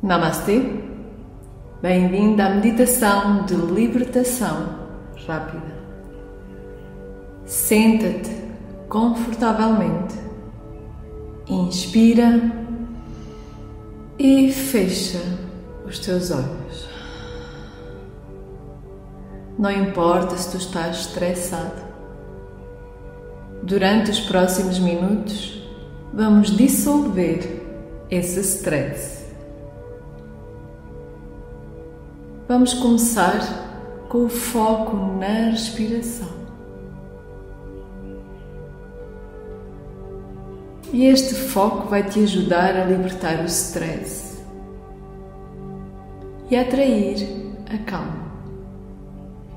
Namastê. Bem-vindo à meditação de libertação rápida. Senta-te confortavelmente. Inspira e fecha os teus olhos. Não importa se tu estás estressado. Durante os próximos minutos, vamos dissolver esse stress. Vamos começar com o foco na respiração. E este foco vai te ajudar a libertar o stress e atrair a calma.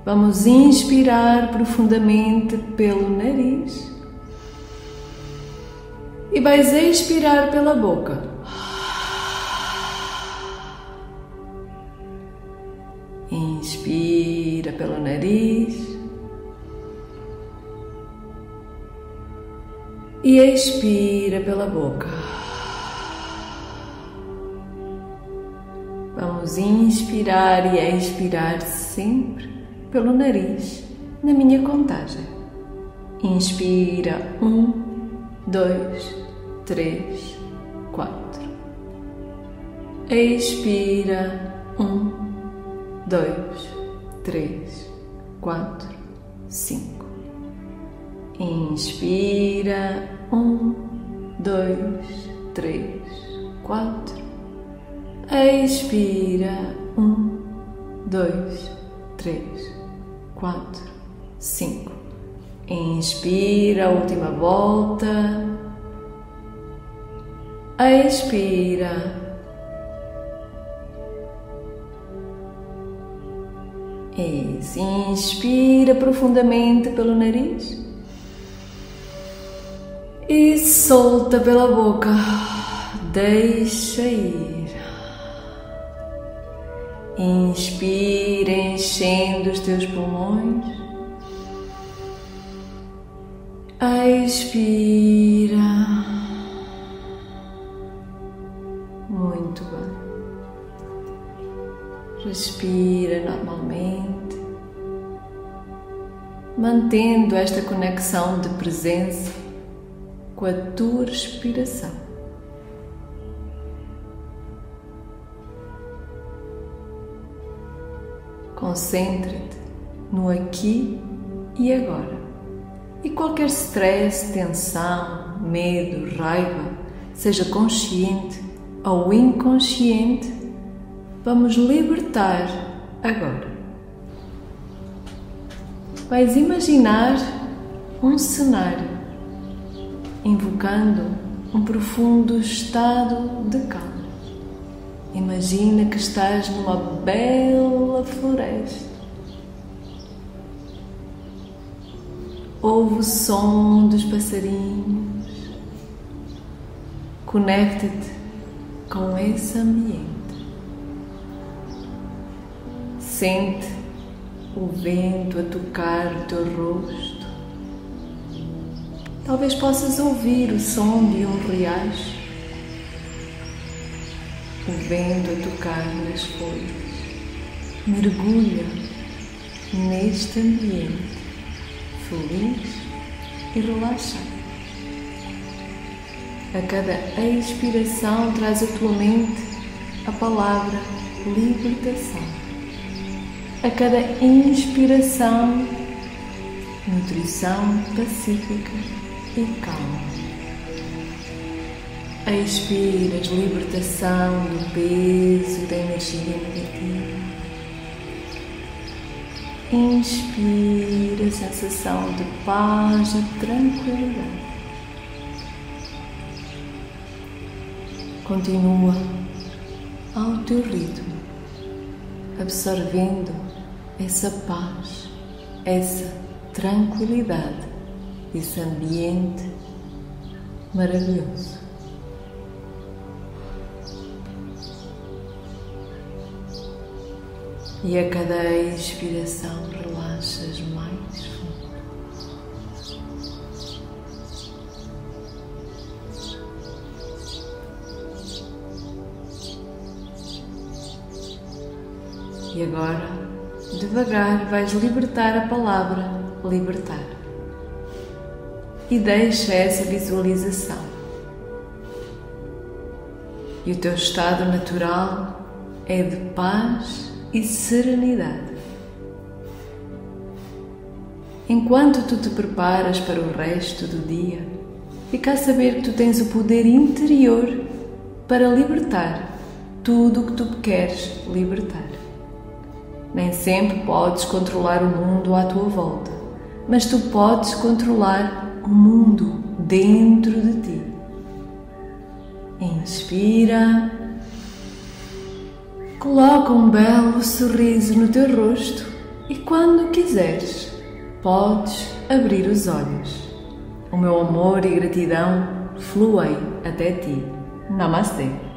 Vamos inspirar profundamente pelo nariz e vais expirar pela boca. Pelo nariz e expira pela boca. Vamos inspirar e expirar sempre pelo nariz na minha contagem. Inspira um, dois, três, quatro. Expira um dois, três, quatro, cinco. Inspira um, dois, três, quatro. Expira um, dois, três, quatro, cinco. Inspira última volta. Expira Isso. Inspira profundamente pelo nariz e solta pela boca. Deixa ir. Inspira, enchendo os teus pulmões. Expira. Muito bem. Respira normalmente, mantendo esta conexão de presença com a tua respiração. Concentra-te no aqui e agora. E qualquer stress, tensão, medo, raiva, seja consciente ou inconsciente, vamos libertar agora. Vais imaginar um cenário, invocando um profundo estado de calma. Imagina que estás numa bela floresta. Ouve o som dos passarinhos. Conecta-te com esse ambiente. Sente o vento a tocar o teu rosto. Talvez possas ouvir o som de um riacho, o vento a tocar nas folhas. Mergulha neste ambiente feliz e relaxado. A cada expiração traz à tua mente a palavra libertação a cada inspiração, nutrição pacífica e calma. Expiras libertação do peso da energia negativa. Inspira sensação de paz e tranquilidade. Continua ao teu ritmo, absorvendo essa paz, essa tranquilidade, esse ambiente maravilhoso. E a cada expiração relaxas mais fundo. E agora, devagar, vais libertar a palavra libertar. E deixa essa visualização. E o teu estado natural é de paz e serenidade. Enquanto tu te preparas para o resto do dia, fica a saber que tu tens o poder interior para libertar tudo o que tu queres libertar. Nem sempre podes controlar o mundo à tua volta, mas tu podes controlar o mundo dentro de ti. Inspira, coloca um belo sorriso no teu rosto e quando quiseres podes abrir os olhos. O meu amor e gratidão fluem até ti. Namastê.